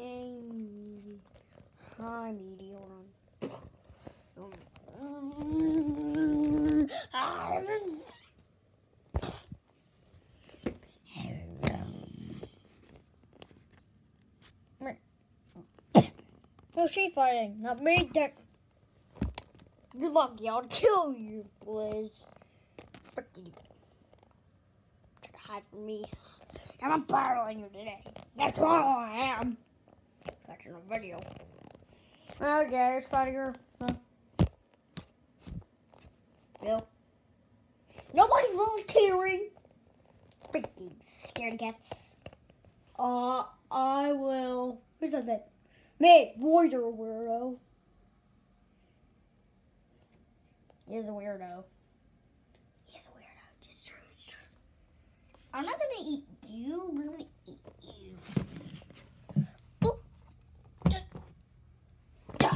Hey. Hi, meaty. Hold on. No street fighting, not me. That you're lucky. I'll kill you, Blizz. Freaking hide from me. I'm battling you today. That's all I am. Video. Okay, her. Huh? Bill. Nobody's volunteering. Freaking scared cats. Uh, I will. Who's that? Me, warrior weirdo. He's a weirdo. He's a weirdo. It's true, it's true. I'm not gonna eat you, I'm gonna eat you. Boop. Da.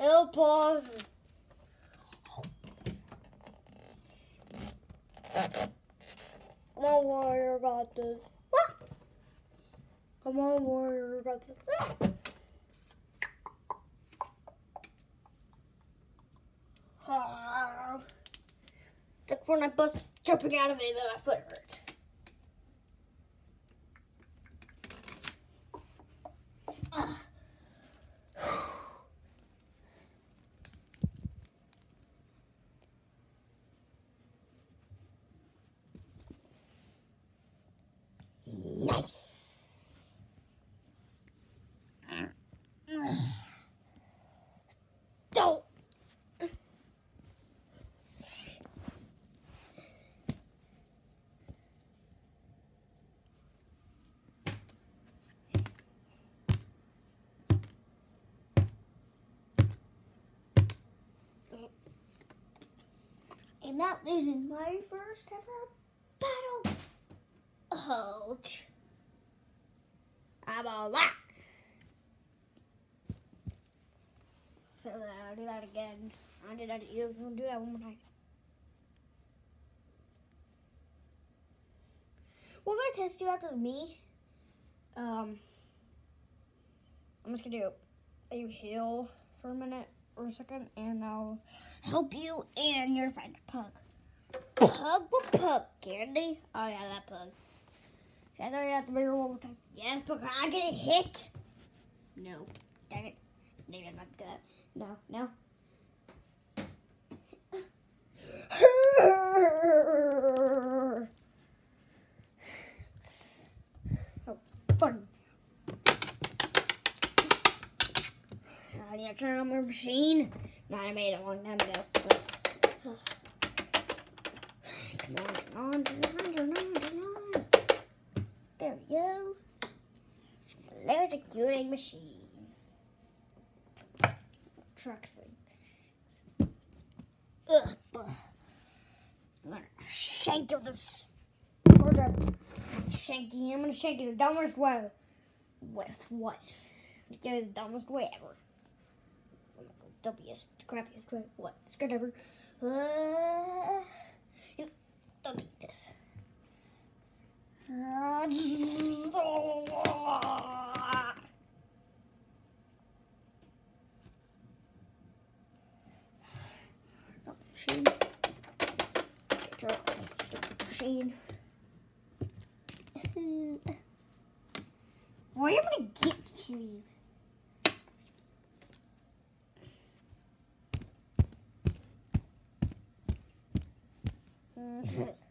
Help us. Come on, warrior, got this. Come on, warrior, got this. Ah. Took Fortnite bus jumping out of it, but my foot hurt. Ah. Nice. Don't. And that isn't my first ever battle. Oh, Ouch. I'm all that? So I'll do that again. I'll do that. You can do that one more time. We're gonna test you out with me. Um, I'm just gonna do a heal for a minute or a second, and I'll help you and your friend Pug. Pug, what pug? Candy? Oh yeah, that pug. Should I throw you out the mirror one more time? Yes, but can I get a hit? No. Dang it. Maybe I'm not good. No, no. oh, fun. I need to turn on my machine. No, I made it a long time ago. But, Come on, on, come on, come on, come on. There we go. There's a curing machine. Trucks thing. Ugh. I'm gonna shank you this. The shanky. I'm gonna shank you the dumbest way. With what? The dumbest way ever. Dumbest, crappiest way. What? Skirt ever. Uh, don't do this. Oh, machine. Get your stupid. Why am I gonna get you? Mhm.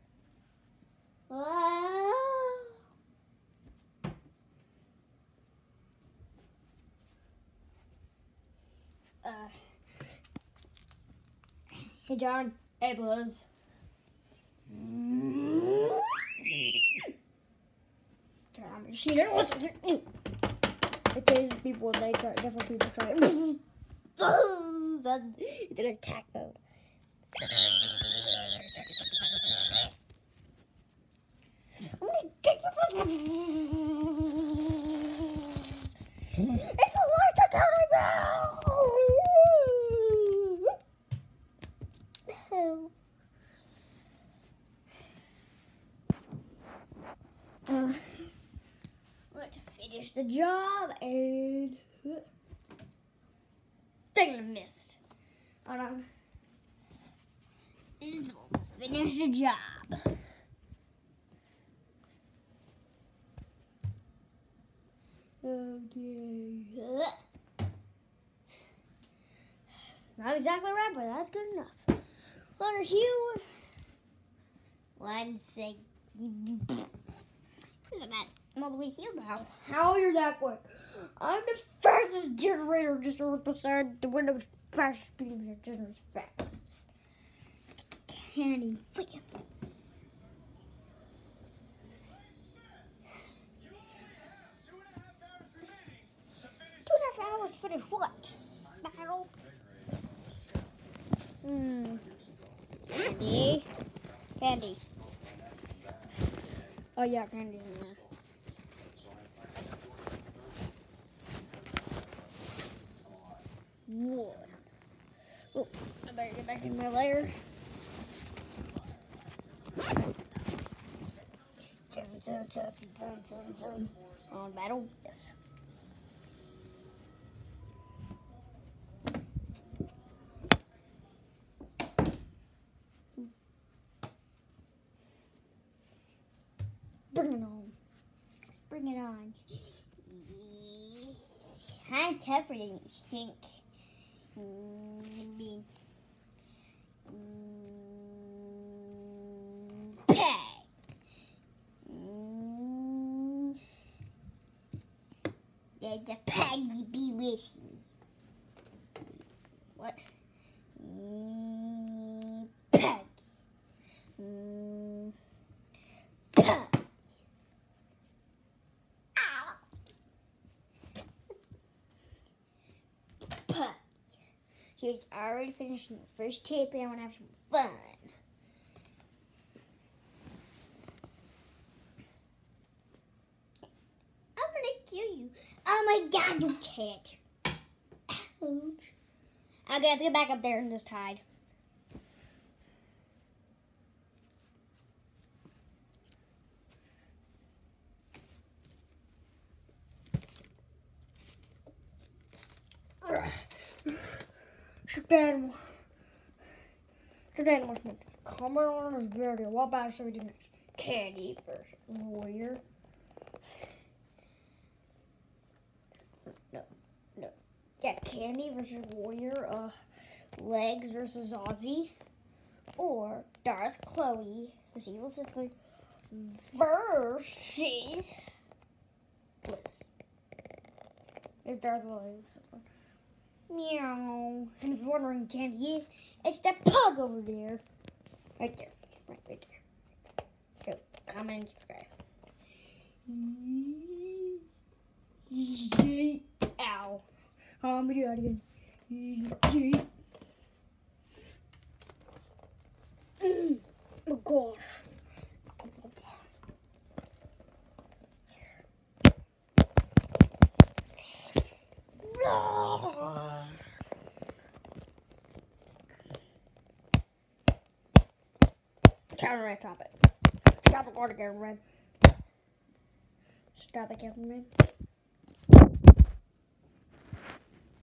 Ah. Uh, hey John. Hey Buzz. um, she didn't listen to me. Because people, they try, different people try then it in attack mode. I'm gonna take your first It's a large account I now! Uh, the job and dang missed. Hold on. This will finish the job. Okay. Not exactly right, but that's good enough. Letter Hugh. One sec. Who's that? I'm all the way here now. How you're that quick? I'm the fastest generator just right beside the Windows fast speed generator fast. Can't even freaking. Two and a half hours finish what? Battle? Hmm. Candy. Candy. Oh yeah, candy's in there. One. Oh, I better get back in my lair. On battle, yes. Bring it on. Bring it on. I'm. Mm, mm, Mm, Let the Peggy be with me. What? Mm, Peg. Mm, Peg. Ow. Pug. He's already finishing the first tape and I want to have some fun. I'm gonna kill you. Oh my god, you can't. Ouch. Okay, I have to get back up there and just hide. Should animal. Should animal. Comment on this video. What battle should we do next? Candy versus Warrior. No, no. Yeah, Candy versus Warrior. Uh, Legs versus Ozzy. Or Darth Chloe, his evil sister, versus Bliss. It's Darth Chloe. Meow. And you're wondering Candy is, it's that pug over there. Right there. Right, right there. So, comment and subscribe. Ow. Oh, I'm gonna do that again. Oh gosh. Counter red, stop it. Stop it, cameraman. Stop it, cameraman.